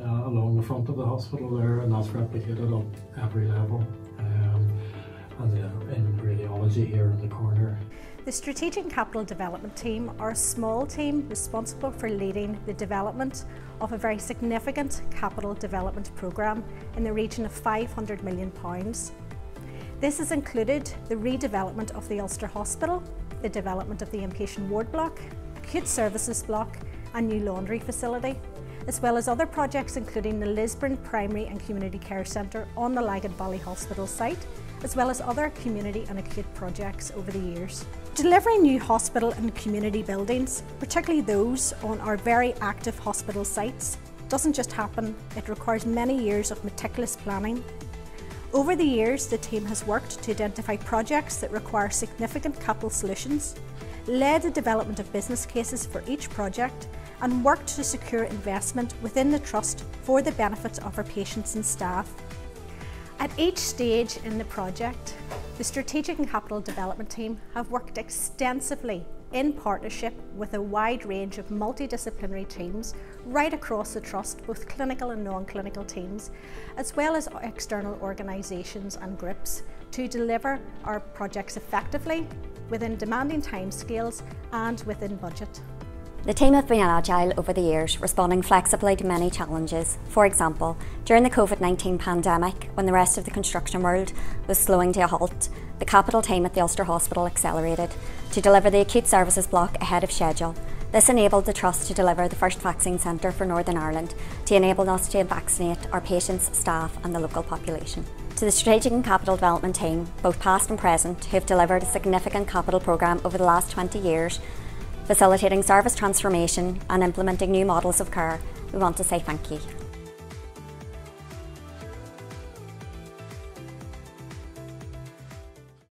uh, along the front of the hospital there, and that's replicated on every level. Um, and then in radiology here in the corner. The Strategic Capital Development Team are a small team responsible for leading the development of a very significant capital development programme in the region of £500 million. This has included the redevelopment of the Ulster Hospital, the development of the inpatient ward block, acute services block and new laundry facility, as well as other projects including the Lisburn Primary and Community Care Centre on the Lagan Valley Hospital site, as well as other community and acute projects over the years. Delivering new hospital and community buildings, particularly those on our very active hospital sites, doesn't just happen, it requires many years of meticulous planning. Over the years, the team has worked to identify projects that require significant capital solutions, led the development of business cases for each project and worked to secure investment within the Trust for the benefit of our patients and staff. At each stage in the project, the Strategic and Capital Development team have worked extensively in partnership with a wide range of multidisciplinary teams right across the Trust, both clinical and non-clinical teams, as well as external organisations and groups to deliver our projects effectively within demanding timescales and within budget. The team have been agile over the years, responding flexibly to many challenges. For example, during the COVID-19 pandemic, when the rest of the construction world was slowing to a halt, the capital team at the Ulster Hospital accelerated to deliver the acute services block ahead of schedule. This enabled the Trust to deliver the first vaccine centre for Northern Ireland to enable us to vaccinate our patients, staff and the local population. To the Strategic and Capital Development team, both past and present, who have delivered a significant capital programme over the last 20 years, facilitating service transformation and implementing new models of care, we want to say thank you.